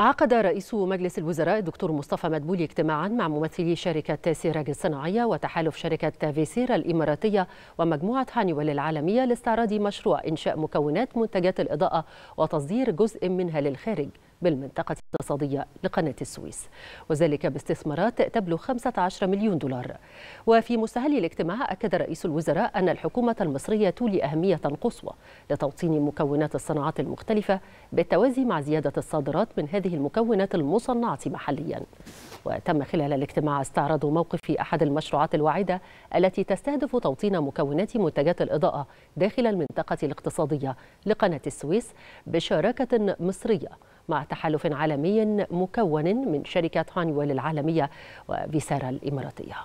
عقد رئيس مجلس الوزراء الدكتور مصطفى مدبولي اجتماعا مع ممثلي شركة سيراج الصناعية وتحالف شركة فيسيرا الإماراتية ومجموعة هانيويل العالمية لاستعراض مشروع إنشاء مكونات منتجات الإضاءة وتصدير جزء منها للخارج. بالمنطقة الاقتصادية لقناة السويس. وذلك باستثمارات تبلغ 15 مليون دولار. وفي مستهل الاجتماع أكد رئيس الوزراء أن الحكومة المصرية تولي أهمية قصوى لتوطين مكونات الصناعات المختلفة بالتوازي مع زيادة الصادرات من هذه المكونات المصنعة محليا. وتم خلال الاجتماع استعراض موقف أحد المشروعات الواعدة التي تستهدف توطين مكونات منتجات الإضاءة داخل المنطقة الاقتصادية لقناة السويس بشراكة مصرية. مع تحالف عالمي مكون من شركة هانيويل العالمية وفيسارا الإماراتية.